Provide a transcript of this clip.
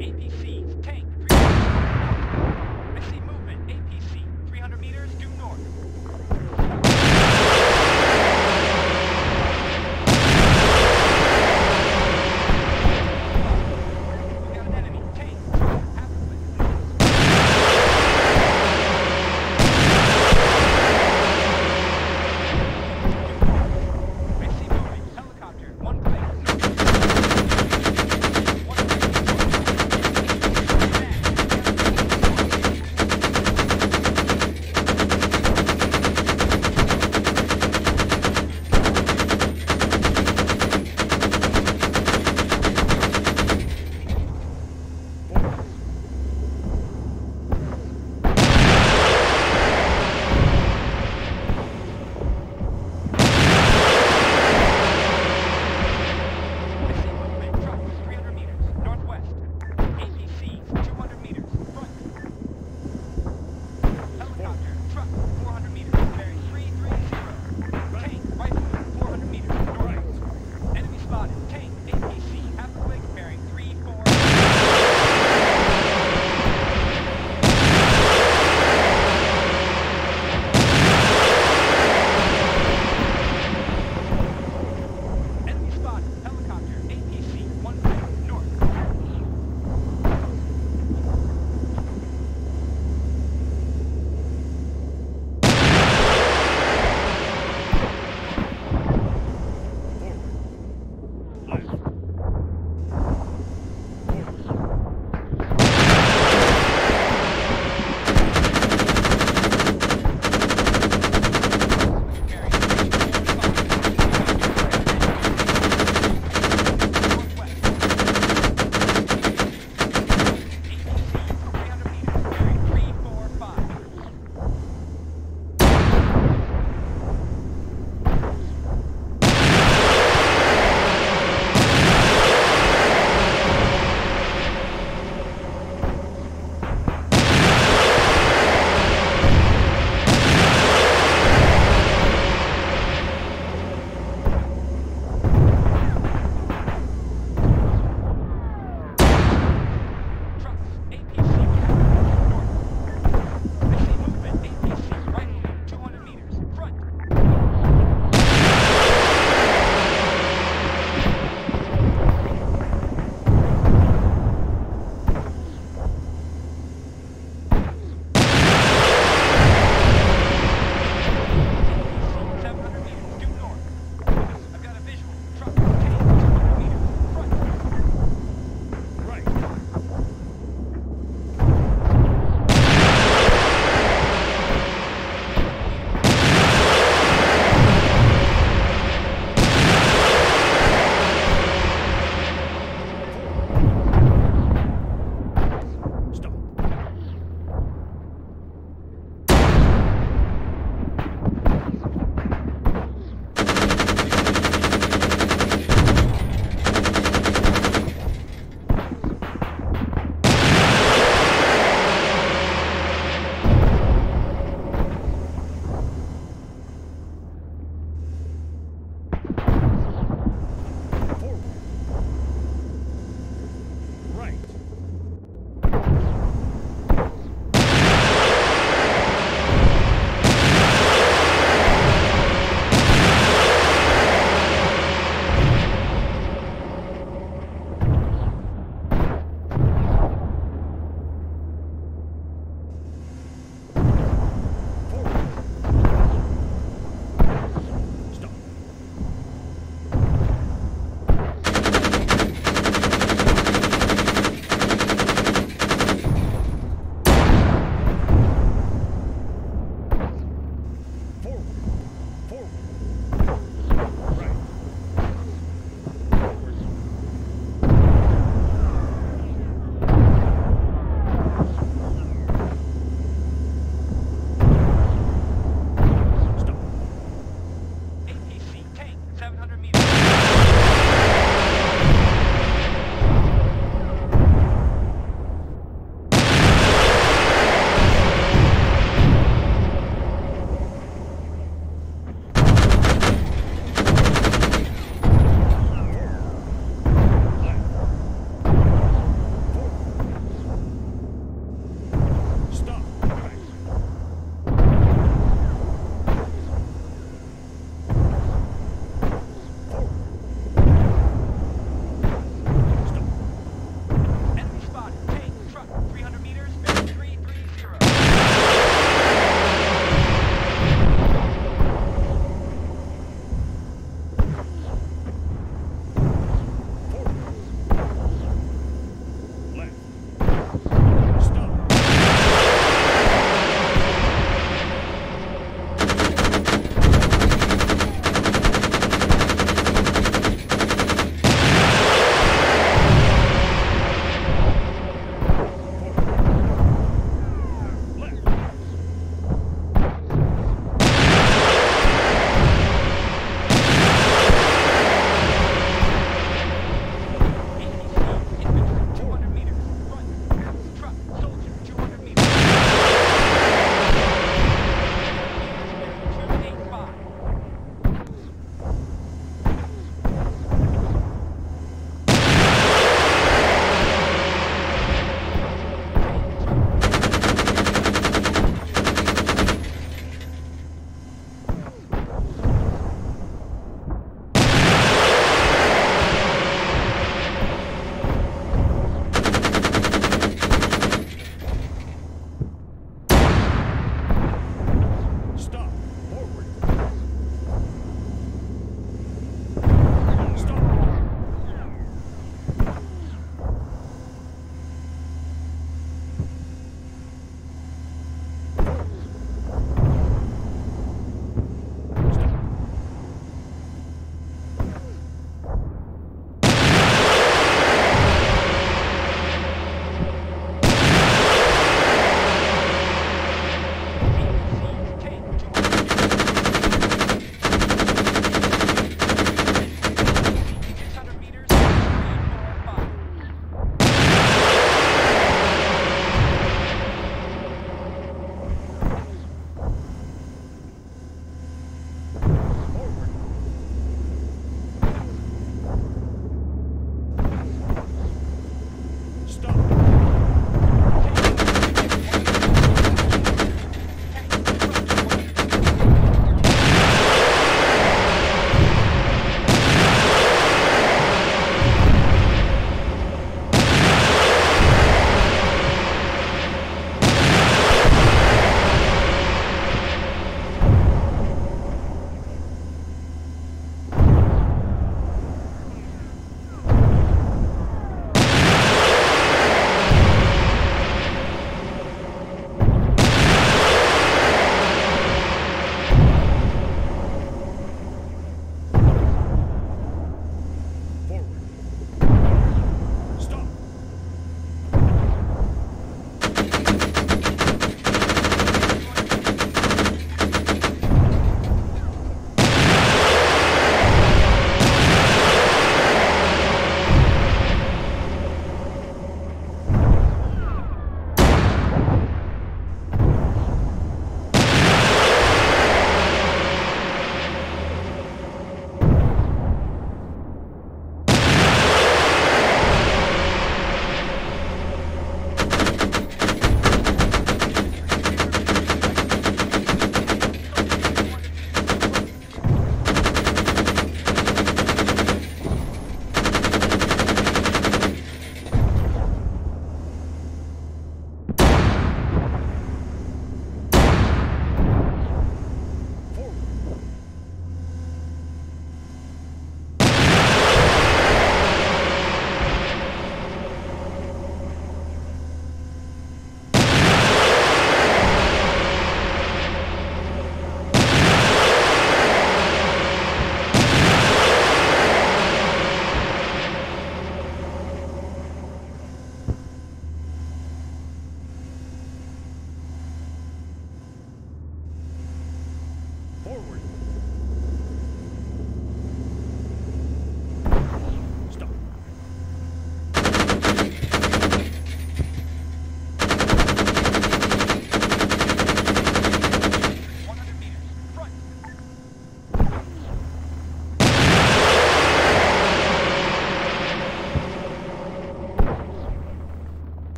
APC,